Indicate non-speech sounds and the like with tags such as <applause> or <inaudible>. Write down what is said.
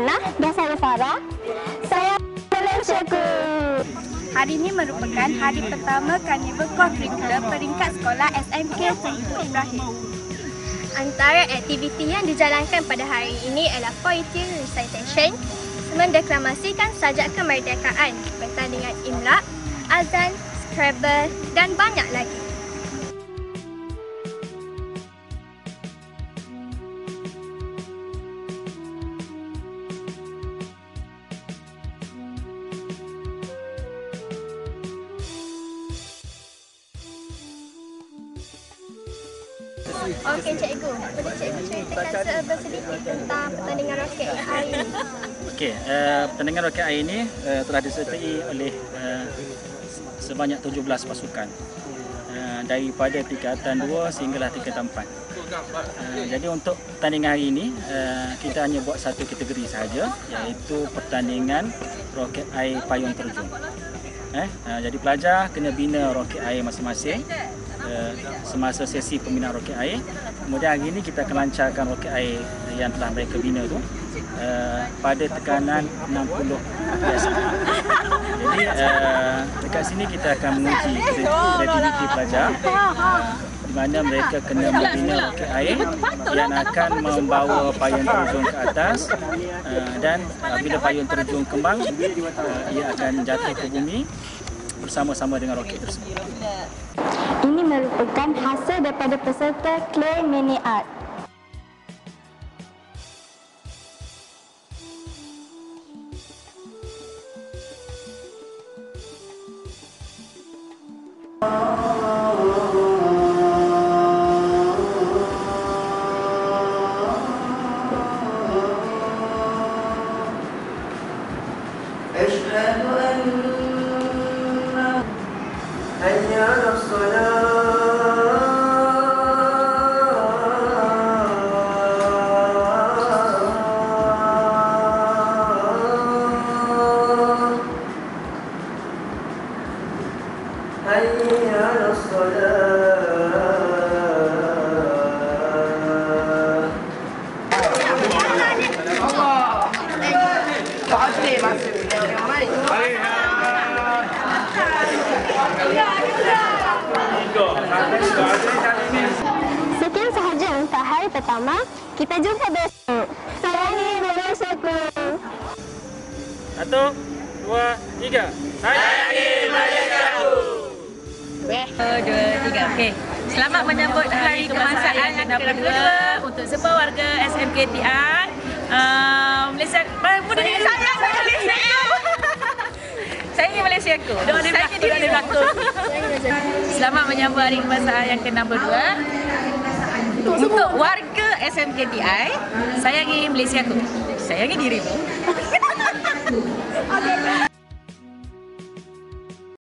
Hana dan saya Farah. Saya Malaysiaku. Hari ini merupakan hari pertama Carnival Curriculum peringkat sekolah SMK Tengku Ibrahim. Antara aktiviti yang dijalankan pada hari ini adalah poetry recitation, mendeklamasikan sajak kemerdekaan, pertandingan imlak, azan, Scrabble dan banyak lagi. Okey cikgu, boleh cikgu ceritakan sedikit tentang pertandingan roket hari ini? Okey, uh, pertandingan roket air ini uh, telah disertai oleh uh, sebanyak 17 pasukan uh, daripada tingkatan 2 sehinggalah tingkatan 4. Uh, jadi untuk pertandingan hari ini uh, kita hanya buat satu kategori sahaja iaitu pertandingan roket air payung terjun. Eh, uh, jadi pelajar kena bina roket air masing-masing semasa sesi pembinaan roket air. Kemudian hari ini kita akan lancarkan roket air yang telah mereka bina tu uh, pada tekanan 60 PSI. Jadi uh, dekat sini kita akan menguji kreativiti pelajar uh, di mana mereka kena membina roket air yang akan membawa payung terjun ke atas uh, dan uh, bila payung terjun kembang uh, ia akan jatuh ke bumi bersama-sama dengan roket tersebut. Ini merupakan hasil daripada peserta Clay Mini Art. أشهد أن Sekian sahaja untuk hari pertama. Kita jumpa besok. Sayangi Malaysiaku. Satu, dua, tiga. Satu, dua, tiga. Okey. Selamat menyambut Hari Kebangsaan yang ke-62 untuk semua warga SMKTI. Uh, Malaysia, mudah dengan saya. Malaysia. Saya ingin Malaysia aku. Saya ingin diri aku. Selamat menyambut Hari Kebangsaan yang ke-62. Untuk warga SMKTI, saya ingin Malaysia aku. Saya ingin dirimu. <laughs>